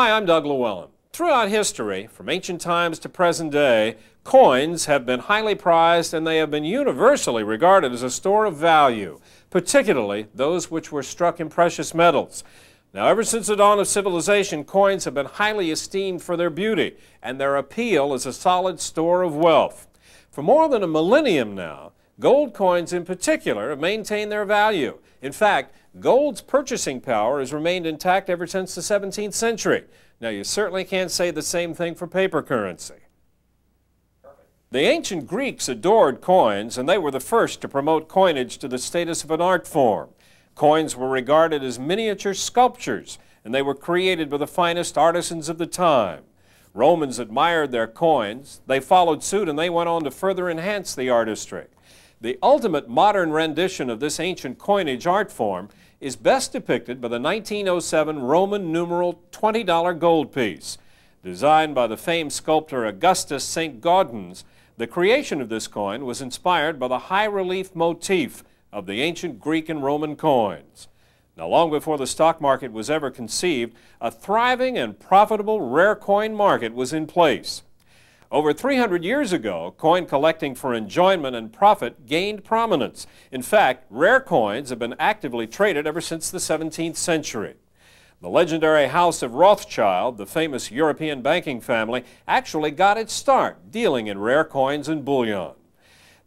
Hi, I'm Doug Llewelyn. Throughout history, from ancient times to present day, coins have been highly prized and they have been universally regarded as a store of value, particularly those which were struck in precious metals. Now, ever since the dawn of civilization, coins have been highly esteemed for their beauty and their appeal as a solid store of wealth. For more than a millennium now, gold coins in particular have maintained their value. In fact, gold's purchasing power has remained intact ever since the 17th century. Now, you certainly can't say the same thing for paper currency. The ancient Greeks adored coins, and they were the first to promote coinage to the status of an art form. Coins were regarded as miniature sculptures, and they were created by the finest artisans of the time. Romans admired their coins, they followed suit, and they went on to further enhance the artistry. The ultimate modern rendition of this ancient coinage art form is best depicted by the 1907 Roman numeral $20 gold piece. Designed by the famed sculptor Augustus St. Gaudens, the creation of this coin was inspired by the high relief motif of the ancient Greek and Roman coins. Now, long before the stock market was ever conceived, a thriving and profitable rare coin market was in place. Over 300 years ago, coin collecting for enjoyment and profit gained prominence. In fact, rare coins have been actively traded ever since the 17th century. The legendary House of Rothschild, the famous European banking family, actually got its start dealing in rare coins and bullion.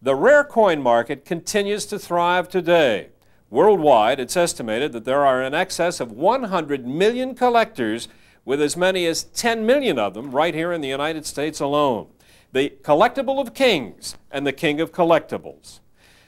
The rare coin market continues to thrive today. Worldwide, it's estimated that there are in excess of 100 million collectors, with as many as 10 million of them right here in the United States alone. The collectible of kings and the king of collectibles.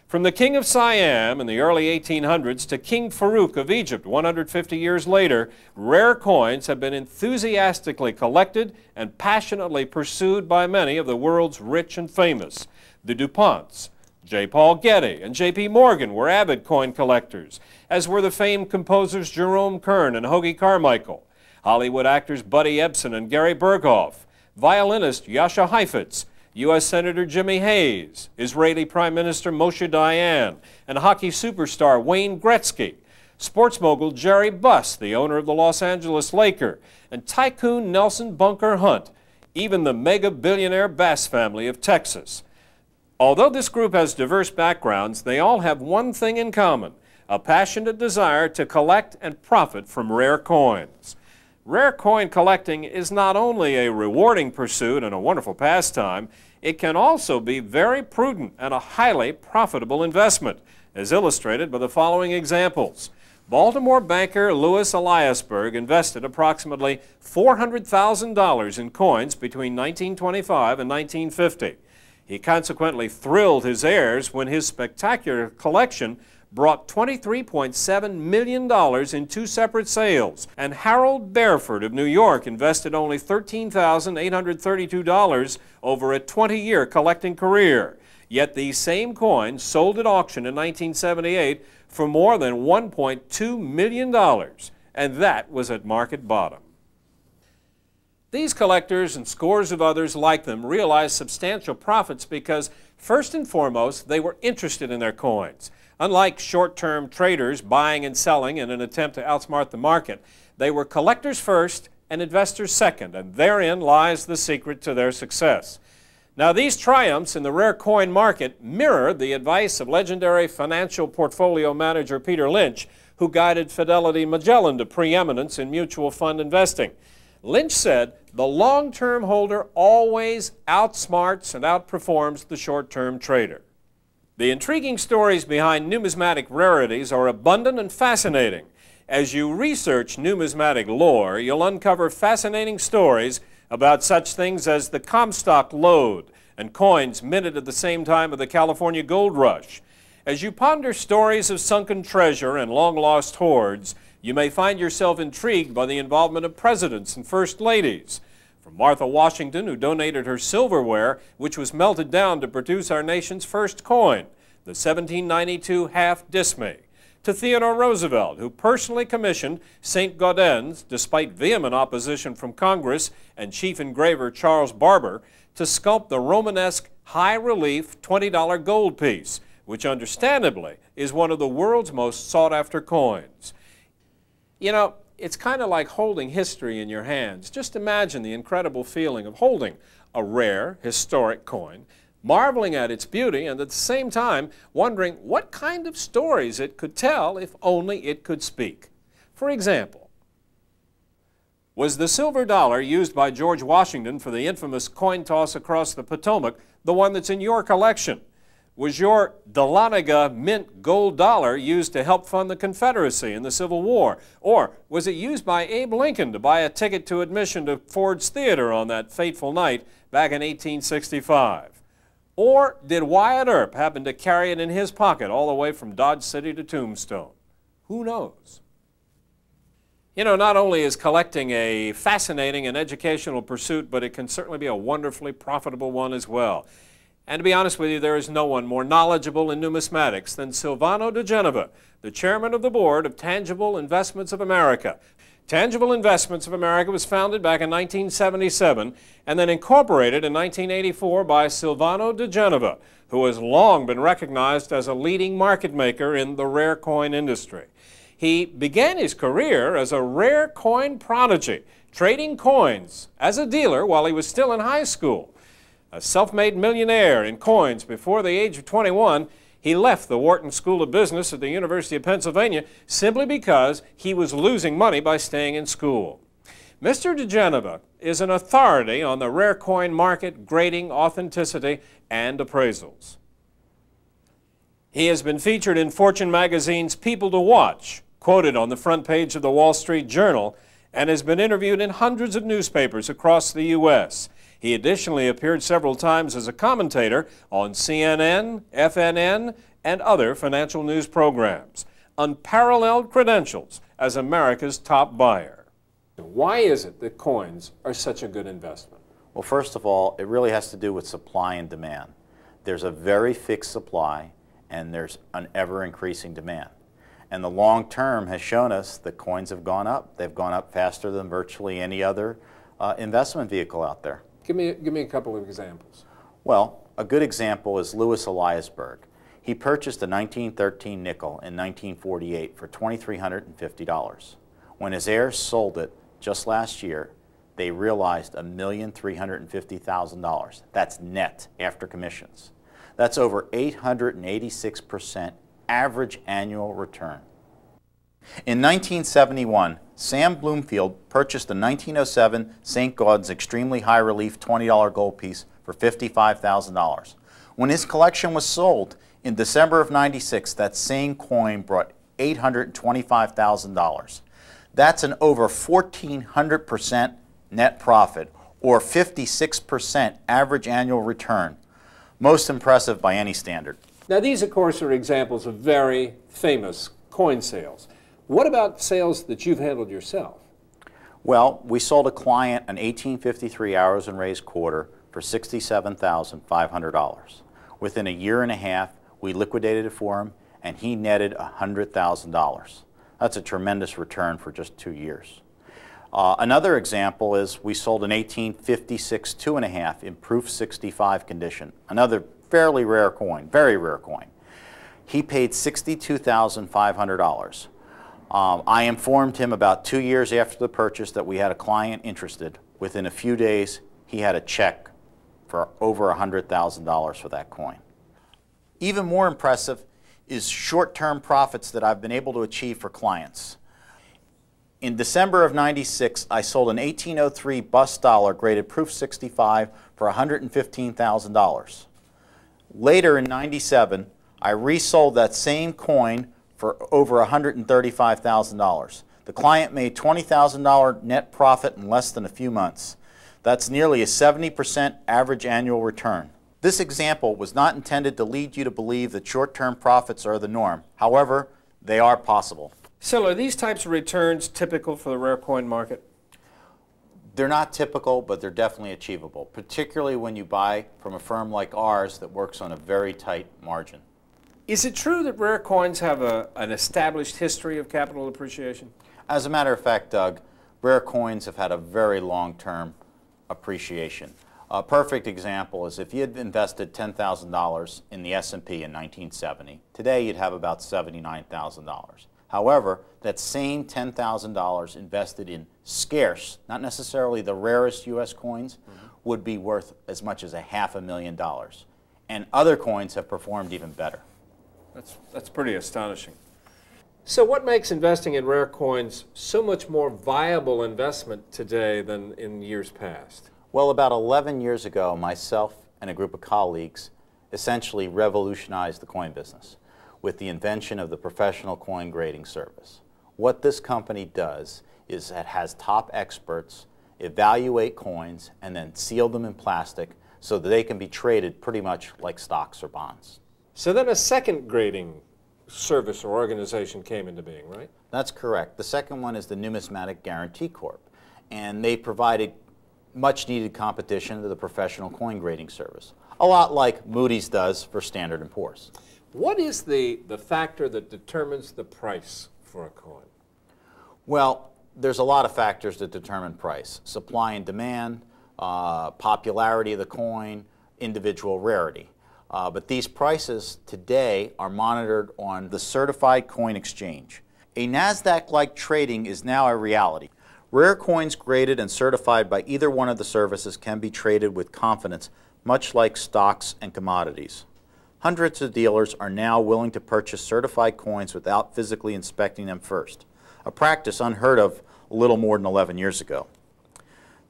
From the king of Siam in the early 1800s to King Farouk of Egypt 150 years later, rare coins have been enthusiastically collected and passionately pursued by many of the world's rich and famous. The DuPonts, J. Paul Getty and J.P. Morgan were avid coin collectors, as were the famed composers Jerome Kern and Hoagy Carmichael, Hollywood actors Buddy Ebsen and Gary Burghoff, violinist Jascha Heifetz, U.S. Senator Jimmy Hayes, Israeli Prime Minister Moshe Dayan, and hockey superstar Wayne Gretzky, sports mogul Jerry Buss, the owner of the Los Angeles Laker, and tycoon Nelson Bunker Hunt, even the mega billionaire Bass family of Texas. Although this group has diverse backgrounds, they all have one thing in common a passionate desire to collect and profit from rare coins. Rare coin collecting is not only a rewarding pursuit and a wonderful pastime, it can also be very prudent and a highly profitable investment, as illustrated by the following examples. Baltimore banker Louis Eliasberg invested approximately $400,000 in coins between 1925 and 1950. He consequently thrilled his heirs when his spectacular collection brought $23.7 million in two separate sales, and Harold Bareford of New York invested only $13,832 over a 20-year collecting career. Yet these same coins sold at auction in 1978 for more than $1.2 million, and that was at market bottom. These collectors and scores of others like them realized substantial profits because, first and foremost, they were interested in their coins. Unlike short-term traders buying and selling in an attempt to outsmart the market, they were collectors first and investors second, and therein lies the secret to their success. Now, these triumphs in the rare coin market mirror the advice of legendary financial portfolio manager Peter Lynch, who guided Fidelity Magellan to preeminence in mutual fund investing. Lynch said, the long-term holder always outsmarts and outperforms the short-term trader. The intriguing stories behind numismatic rarities are abundant and fascinating. As you research numismatic lore, you'll uncover fascinating stories about such things as the Comstock lode and coins minted at the same time of the California gold rush. As you ponder stories of sunken treasure and long-lost hoards, you may find yourself intrigued by the involvement of presidents and first ladies. From Martha Washington, who donated her silverware, which was melted down to produce our nation's first coin, the 1792 half disme, to Theodore Roosevelt, who personally commissioned St. Gaudens, despite vehement opposition from Congress and chief engraver Charles Barber, to sculpt the Romanesque high relief $20 gold piece, which understandably is one of the world's most sought after coins. You know, it's kind of like holding history in your hands. Just imagine the incredible feeling of holding a rare, historic coin, marveling at its beauty, and at the same time wondering what kind of stories it could tell if only it could speak. For example, was the silver dollar used by George Washington for the infamous coin toss across the Potomac the one that's in your collection? Was your Dahlonega mint gold dollar used to help fund the Confederacy in the Civil War? Or was it used by Abe Lincoln to buy a ticket to admission to Ford's Theater on that fateful night back in 1865? Or did Wyatt Earp happen to carry it in his pocket all the way from Dodge City to Tombstone? Who knows? You know, not only is collecting a fascinating and educational pursuit, but it can certainly be a wonderfully profitable one as well. And to be honest with you, there is no one more knowledgeable in numismatics than Silvano DiGenova, the chairman of the board of Tangible Investments of America. Tangible Investments of America was founded back in 1977 and then incorporated in 1984 by Silvano DiGenova, who has long been recognized as a leading market maker in the rare coin industry. He began his career as a rare coin prodigy, trading coins as a dealer while he was still in high school. A self-made millionaire in coins before the age of 21, he left the Wharton School of Business at the University of Pennsylvania simply because he was losing money by staying in school. Mr. DiGenova is an authority on the rare coin market, grading, authenticity, and appraisals. He has been featured in Fortune magazine's People to Watch, quoted on the front page of the Wall Street Journal, and has been interviewed in hundreds of newspapers across the U.S. He additionally appeared several times as a commentator on CNN, FNN, and other financial news programs. Unparalleled credentials as America's top buyer. Why is it that coins are such a good investment? Well, first of all, it really has to do with supply and demand. There's a very fixed supply and there's an ever increasing demand. And the long term has shown us that coins have gone up. They've gone up faster than virtually any other uh, investment vehicle out there. Give me, give me a couple of examples. Well, a good example is Louis Eliasberg. He purchased a 1913 nickel in 1948 for $2,350. When his heirs sold it just last year, they realized $1,350,000. That's net after commissions. That's over 886% average annual return. In 1971, Sam Bloomfield purchased a 1907 St. Gaudens extremely high relief $20 gold piece for $55,000. When his collection was sold in December of 96, that same coin brought $825,000. That's an over 1,400% net profit or 56% average annual return. Most impressive by any standard. Now these, of course, are examples of very famous coin sales. What about sales that you've handled yourself? Well, we sold a client an 1853 arrows and rays quarter for $67,500. Within a year and a half, we liquidated it for him, and he netted $100,000. That's a tremendous return for just two years. Uh, another example is we sold an 1856 two and a half in proof 65 condition, another fairly rare coin, very rare coin. He paid $62,500. Um, I informed him about two years after the purchase that we had a client interested. Within a few days, he had a check for over $100,000 for that coin. Even more impressive is short-term profits that I've been able to achieve for clients. In December of 96, I sold an 1803 bust dollar graded proof 65 for $115,000. Later in 97, I resold that same coin for over $135,000. The client made $20,000 net profit in less than a few months. That's nearly a 70% average annual return. This example was not intended to lead you to believe that short-term profits are the norm. However, they are possible. So are these types of returns typical for the rare coin market? They're not typical, but they're definitely achievable, particularly when you buy from a firm like ours that works on a very tight margin. Is it true that rare coins have a, an established history of capital appreciation? As a matter of fact, Doug, rare coins have had a very long-term appreciation. A perfect example is if you had invested $10,000 in the S&P in 1970, today you'd have about $79,000. However, that same $10,000 invested in scarce, not necessarily the rarest U.S. coins, mm-hmm. would be worth as much as a half a million dollars. And other coins have performed even better. That's, that's pretty astonishing. So, what makes investing in rare coins so much more viable investment today than in years past? Well, about 11 years ago, myself and a group of colleagues essentially revolutionized the coin business with the invention of the professional coin grading service. What this company does is it has top experts evaluate coins and then seal them in plastic so that they can be traded pretty much like stocks or bonds. So then a second grading service or organization came into being, right? That's correct. The second one is the Numismatic Guarantee Corp. And they provided much needed competition to the professional coin grading service, a lot like Moody's does for Standard & Poor's. What is the, the factor that determines the price for a coin? Well, there's a lot of factors that determine price. Supply and demand, uh, popularity of the coin, individual rarity. Uh, but these prices today are monitored on the Certified Coin Exchange. A NASDAQ-like trading is now a reality. Rare coins graded and certified by either one of the services can be traded with confidence, much like stocks and commodities. Hundreds of dealers are now willing to purchase certified coins without physically inspecting them first, a practice unheard of a little more than 11 years ago.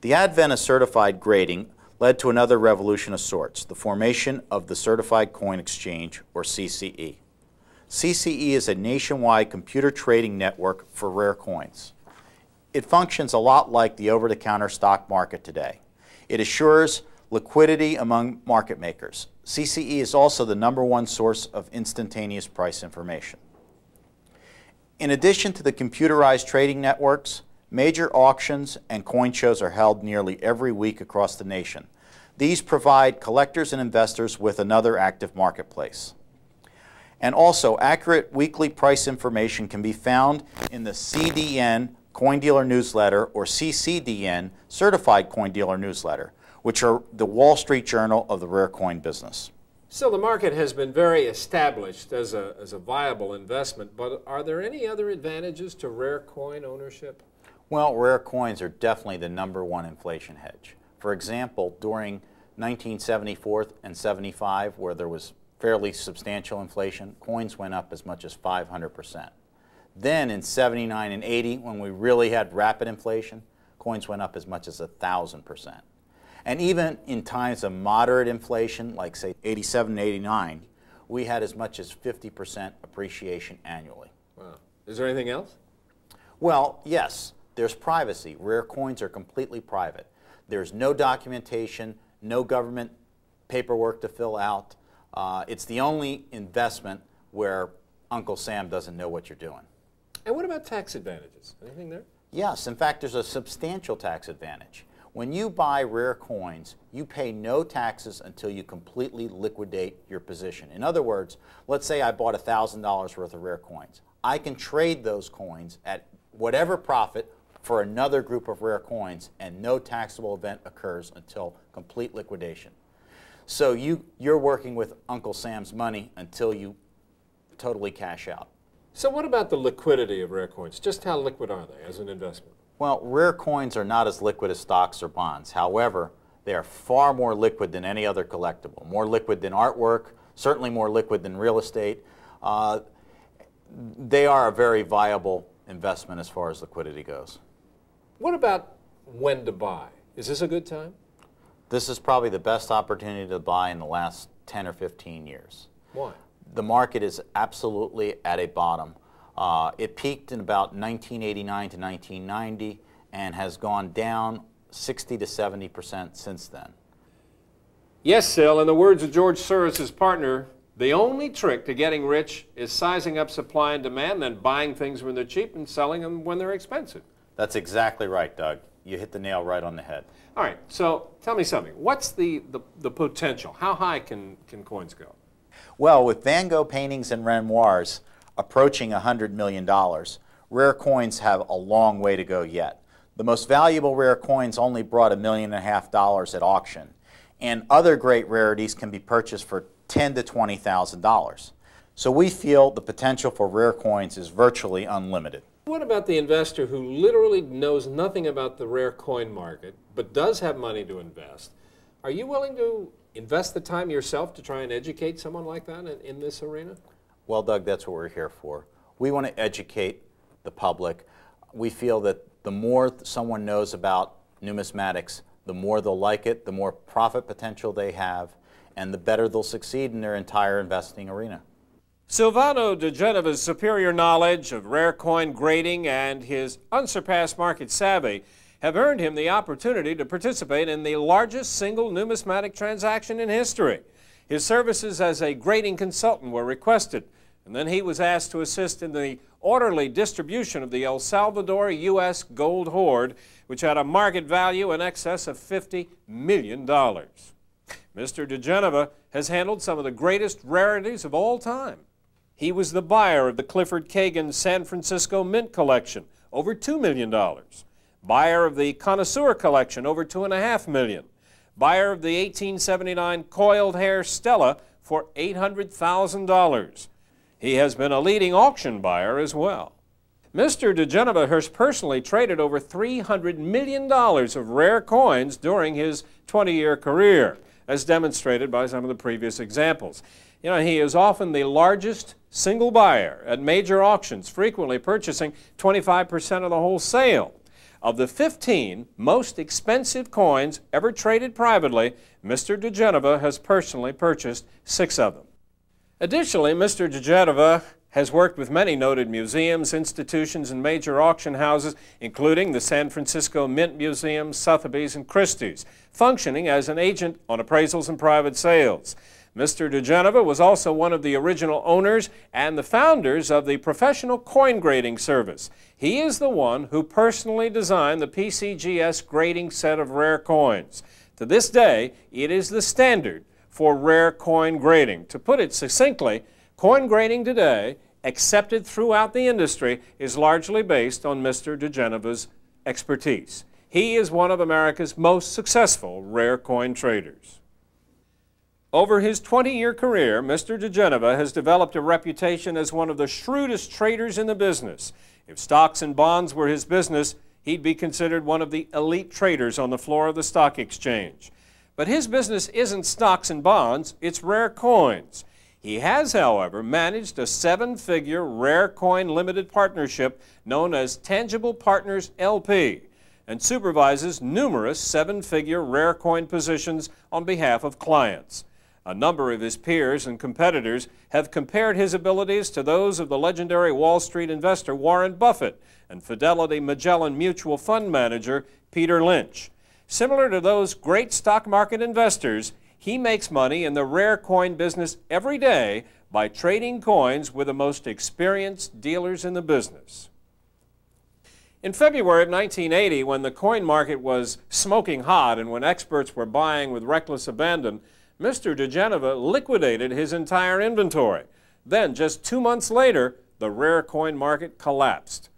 The advent of certified grading led to another revolution of sorts, the formation of the Certified Coin Exchange, or CCE. CCE is a nationwide computer trading network for rare coins. It functions a lot like the over-the-counter stock market today. It assures liquidity among market makers. CCE is also the number one source of instantaneous price information. In addition to the computerized trading networks, major auctions and coin shows are held nearly every week across the nation. These provide collectors and investors with another active marketplace. And also, accurate weekly price information can be found in the CDN Coin Dealer Newsletter or CCDN Certified Coin Dealer Newsletter, which are the Wall Street Journal of the rare coin business. So the market has been very established as a, as a viable investment, but are there any other advantages to rare coin ownership? Well, rare coins are definitely the number one inflation hedge. For example, during 1974 and 75, where there was fairly substantial inflation, coins went up as much as 500 percent. Then in 79 and 80, when we really had rapid inflation, coins went up as much as 1,000%. And even in times of moderate inflation, like say 87 and 89, we had as much as 50% appreciation annually. Wow. Is there anything else? Well, yes. There's privacy. Rare coins are completely private. There's no documentation, no government paperwork to fill out. Uh, it's the only investment where Uncle Sam doesn't know what you're doing. And what about tax advantages? Anything there? Yes, in fact, there's a substantial tax advantage. When you buy rare coins, you pay no taxes until you completely liquidate your position. In other words, let's say I bought $1,000 worth of rare coins. I can trade those coins at whatever profit for another group of rare coins, and no taxable event occurs until complete liquidation. So you, you're working with Uncle Sam's money until you totally cash out. So what about the liquidity of rare coins? Just how liquid are they as an investment? Well, rare coins are not as liquid as stocks or bonds. However, they are far more liquid than any other collectible, more liquid than artwork, certainly more liquid than real estate. Uh, they are a very viable investment as far as liquidity goes. What about when to buy? Is this a good time? This is probably the best opportunity to buy in the last 10 or 15 years. Why? the market is absolutely at a bottom. Uh, it peaked in about 1989 to 1990 and has gone down 60 to 70 percent since then. Yes, Sil, in the words of George Soros, partner, the only trick to getting rich is sizing up supply and demand, then buying things when they're cheap and selling them when they're expensive. That's exactly right, Doug. You hit the nail right on the head. All right, so tell me something. What's the, the, the potential? How high can, can coins go? Well, with Van Gogh paintings and Renoirs approaching $100 million, rare coins have a long way to go yet. The most valuable rare coins only brought a million and a half dollars at auction, and other great rarities can be purchased for ten to twenty thousand dollars. So we feel the potential for rare coins is virtually unlimited. What about the investor who literally knows nothing about the rare coin market but does have money to invest? Are you willing to invest the time yourself to try and educate someone like that in, in this arena? Well, Doug, that's what we're here for. We want to educate the public. We feel that the more someone knows about numismatics, the more they'll like it, the more profit potential they have, and the better they'll succeed in their entire investing arena. Silvano DiGenova's superior knowledge of rare coin grading and his unsurpassed market savvy have earned him the opportunity to participate in the largest single numismatic transaction in history. His services as a grading consultant were requested, and then he was asked to assist in the orderly distribution of the El Salvador U.S. gold hoard, which had a market value in excess of $50 million. Mr. DiGenova has handled some of the greatest rarities of all time. He was the buyer of the Clifford Kagan San Francisco Mint Collection, over $2 million. Buyer of the Connoisseur Collection, over 2.5 million. Buyer of the 1879 Coiled Hair Stella for $800,000. He has been a leading auction buyer as well. Mr. DiGenova has personally traded over $300 million of rare coins during his 20-year career, as demonstrated by some of the previous examples. You know, he is often the largest single buyer at major auctions, frequently purchasing 25% of the whole sale. Of the 15 most expensive coins ever traded privately, Mr. DiGenova has personally purchased six of them. Additionally, Mr. DiGenova has worked with many noted museums, institutions, and major auction houses, including the San Francisco Mint Museum, Sotheby's, and Christie's, functioning as an agent on appraisals and private sales. Mr. DiGenova was also one of the original owners and the founders of the professional coin grading service. He is the one who personally designed the PCGS grading set of rare coins. To this day, it is the standard for rare coin grading. To put it succinctly, coin grading today, accepted throughout the industry, is largely based on Mr. DiGenova's expertise. He is one of America's most successful rare coin traders. Over his 20-year career, Mr. DiGenova has developed a reputation as one of the shrewdest traders in the business. If stocks and bonds were his business, he'd be considered one of the elite traders on the floor of the stock exchange. But his business isn't stocks and bonds, it's rare coins. He has, however, managed a seven-figure rare coin limited partnership known as Tangible Partners LP and supervises numerous seven-figure rare coin positions on behalf of clients. A number of his peers and competitors have compared his abilities to those of the legendary Wall Street investor Warren Buffett and Fidelity Magellan mutual fund manager Peter Lynch. Similar to those great stock market investors, he makes money in the rare coin business every day by trading coins with the most experienced dealers in the business. In February of 1980, when the coin market was smoking hot and when experts were buying with reckless abandon, Mr. DiGenova liquidated his entire inventory. Then, just two months later, the rare coin market collapsed.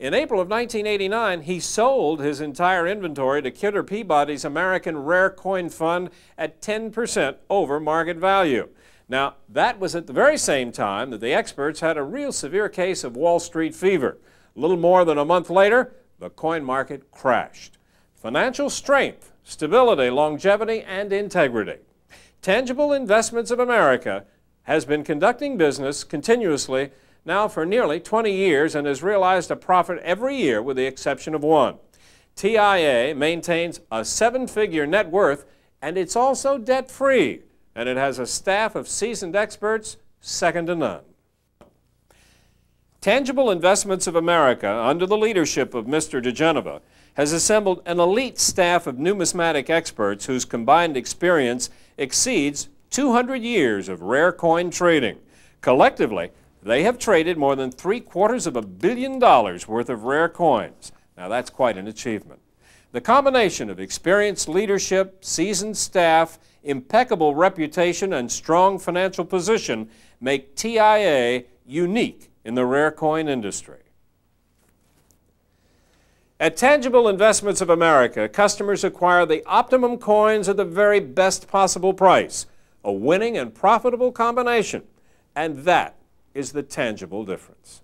In April of 1989, he sold his entire inventory to Kidder Peabody's American Rare Coin Fund at 10% over market value. Now, that was at the very same time that the experts had a real severe case of Wall Street fever. A little more than a month later, the coin market crashed. Financial strength, stability, longevity, and integrity. Tangible Investments of America has been conducting business continuously now for nearly 20 years and has realized a profit every year with the exception of one. TIA maintains a seven-figure net worth and it's also debt-free and it has a staff of seasoned experts second to none. Tangible Investments of America, under the leadership of Mr. DiGenova, has assembled an elite staff of numismatic experts whose combined experience exceeds 200 years of rare coin trading. Collectively, they have traded more than three quarters of a billion dollars worth of rare coins. Now that's quite an achievement. The combination of experienced leadership, seasoned staff, impeccable reputation, and strong financial position make TIA unique in the rare coin industry. At Tangible Investments of America, customers acquire the optimum coins at the very best possible price, a winning and profitable combination. And that is the tangible difference.